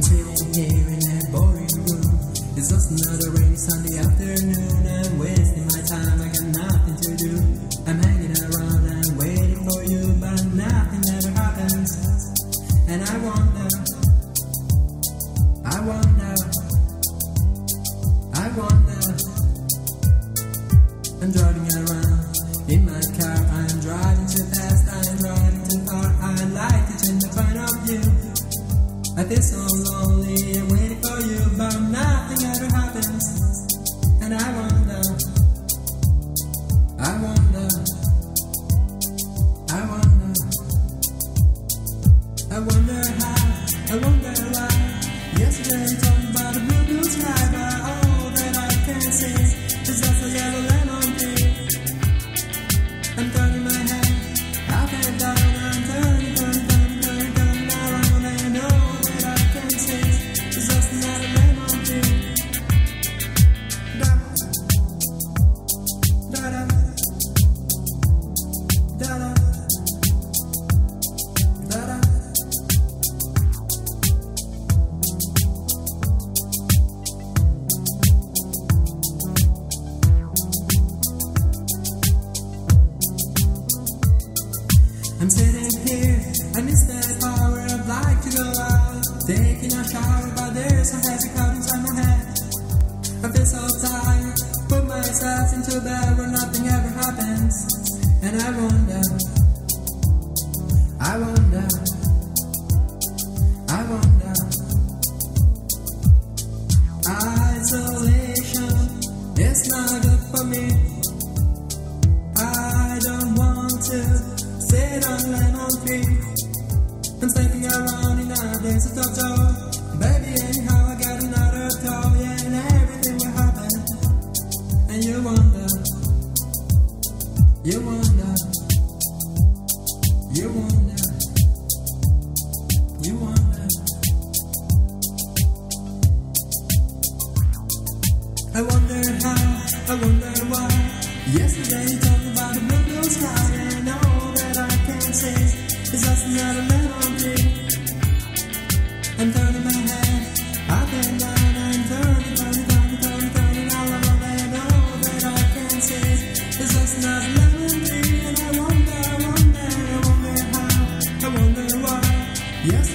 Sitting here in that boring room. It's just another rainy Sunday afternoon. I'm wasting my time, I got nothing to do. I'm hanging around, I'm waiting for you, but nothing ever happens. And I wonder, I wonder, I wonder. I'm driving around. I feel so lonely. I'm waiting for you, but nothing ever happens. And I wonder, I wonder, I wonder, I wonder I'm sitting here, I miss that power, I'd like to go out. Taking a shower, but there's a heavy cloud inside my head. I feel so tired, put myself into bed where nothing ever happens. And I wonder, I wonder, I'm of. Baby, anyhow, I got another toy, and everything will happen. And you wonder, you wonder, you wonder, you wonder. I wonder how, I wonder why. Yesterday, you talked about the blue sky, and know that I can't see. It's us not a melody. I'm turning my head up and down. I'm turning, turning, turning, turning, all over all that I can see. It's us not a melody, and I wonder, I wonder, wonder how, I wonder why. Yes.